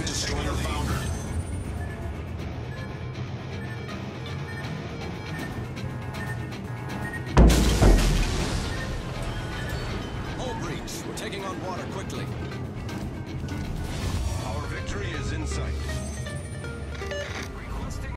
New destroyer foundered. Hull breach. We're taking on water quickly.